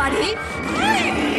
जाने मारी